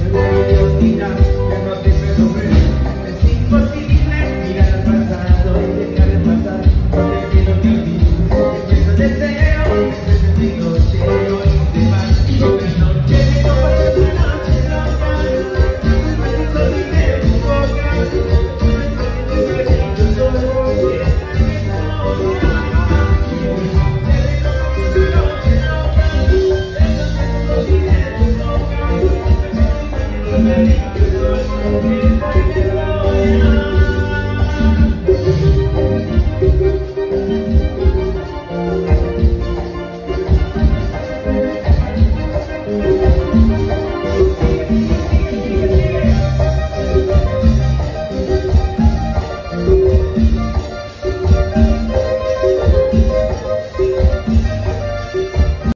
Deus,